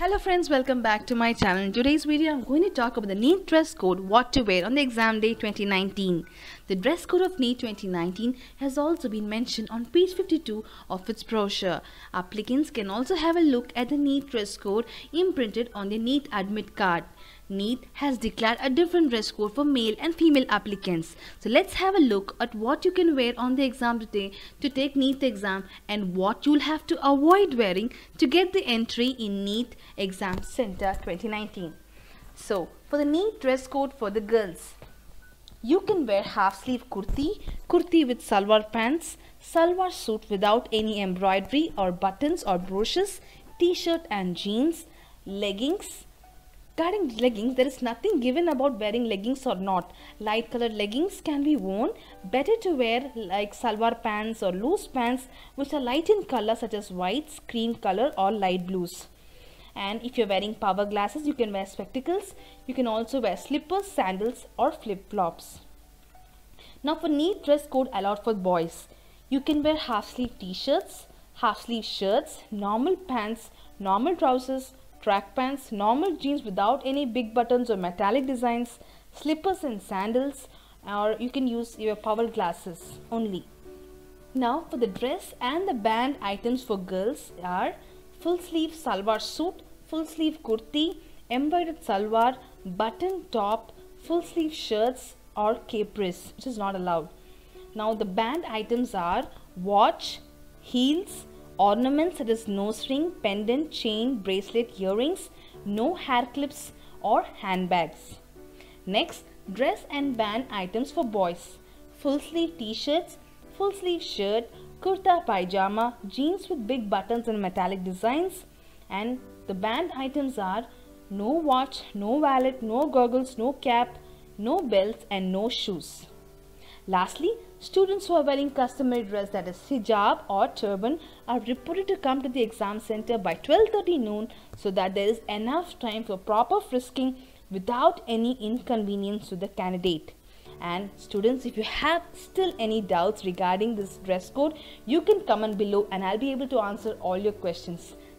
Hello friends, welcome back to my channel. In today's video, I'm going to talk about the NEET dress code, what to wear on the exam day 2019. The dress code of NEET 2019 has also been mentioned on page 52 of its brochure. Applicants can also have a look at the NEET dress code imprinted on the NEET admit card. NEET has declared a different dress code for male and female applicants. So let's have a look at what you can wear on the exam today to take NEET exam and what you'll have to avoid wearing to get the entry in NEET Exam Center 2019. So for the NEET dress code for the girls, you can wear half sleeve kurti, kurti with salwar pants, salwar suit without any embroidery or buttons or brooches, t-shirt and jeans, leggings, Regarding leggings, there is nothing given about wearing leggings or not. Light colored leggings can be worn. Better to wear like salwar pants or loose pants which are light in color such as whites, cream color or light blues. And if you're wearing power glasses, you can wear spectacles. You can also wear slippers, sandals or flip-flops. Now for NEET dress code allowed for boys. You can wear half sleeve t-shirts, half sleeve shirts, normal pants, normal trousers, track pants, normal jeans without any big buttons or metallic designs, slippers and sandals or you can use your power glasses only. Now for the dress and the banned items for girls are full sleeve salwar suit, full sleeve kurti, embroidered salwar, button top, full sleeve shirts or capris which is not allowed. Now the banned items are watch, heels, ornaments such as nose ring, pendant, chain, bracelet, earrings, no hair clips or handbags. Next, dress and banned items for boys. Full sleeve t-shirts, full sleeve shirt, kurta pajama, jeans with big buttons and metallic designs. And the banned items are no watch, no wallet, no goggles, no cap, no belts and no shoes. Lastly, students who are wearing customary dress that is hijab or turban are reported to come to the exam center by 12.30 noon so that there is enough time for proper frisking without any inconvenience to the candidate. And students, if you have still any doubts regarding this dress code, you can comment below and I'll be able to answer all your questions.